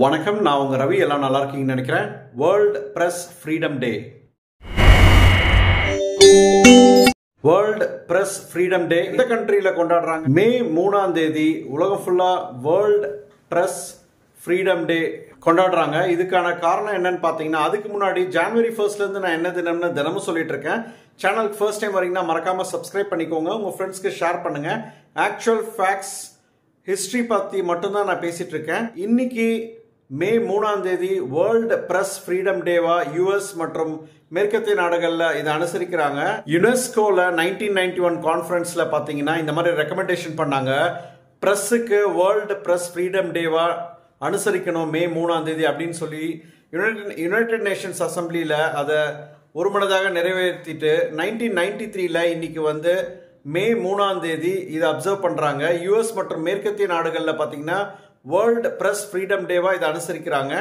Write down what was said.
வணக்கம் நான் உங்க ரவி. எல்லாம் நல்லா இருக்கீங்கன்னு நினைக்கிறேன். World press freedom day world press freedom day இந்த கண்ட்ரியில கொண்டாடுறாங்க. மே மூணாம் தேதி உலகம் ஃபுல்லா வேர்ல்ட் பிரஸ் ஃப்ரீடம் டே கொண்டாடுறாங்க. இதுக்கான காரணம் என்னன்னு பார்த்தீங்கன்னா அதுக்கு முன்னாடி ஜான்வரி ஃபர்ஸ்ட்ல இருந்து நான் என்ன தினம்னு தினமும் சொல்லிட்டு இருக்கேன். சேனலுக்கு ஃபர்ஸ்ட் டைம் வரீங்கன்னா மறக்காம சப்ஸ்கிரைப் பண்ணிக்கோங்க. உங்க ஃப்ரெண்ட்ஸ்க்கு ஷேர் பண்ணுங்க. ஆக்சுவல் ஃபேக்ட்ஸ் ஹிஸ்டரி பற்றி மட்டும்தான் நான் பேசிட்டு இருக்கேன். இன்னைக்கு மே மூணாம் தேதி வேர்ல்டு பிரஸ் ஃப்ரீடம் டேவா யூஎஸ் மற்றும் மேற்கத்திய நாடுகளில் இதை அனுசரிக்கிறாங்க. யுனெஸ்கோவில் நைன்டீன் நைன்டி ஒன் கான்ஃபரன்ஸில் பார்த்தீங்கன்னா இந்த மாதிரி ரெக்கமெண்டேஷன் பண்ணாங்க. ப்ரெஸ்ஸுக்கு வேர்ல்டு ப்ரெஸ் ஃப்ரீடம் டேவா அனுசரிக்கணும் மே மூணாம் தேதி அப்படின்னு சொல்லி யுனைடெட் யுனைடெட் நேஷன்ஸ் அசம்பிளியில் அதை ஒருமனதாக நிறைவேற்றிட்டு நைன்டீன் நைன்டி த்ரீல இன்னைக்கு வந்து மே மூணாம் தேதி இதை அப்சர்வ் பண்ணுறாங்க யூஎஸ் மற்றும் மேற்கத்திய நாடுகளில் பார்த்தீங்கன்னா வேர்ல்டு ப்ரெஸ் ஃப்ரீடம் டேவாக இதை அனுசரிக்கிறாங்க.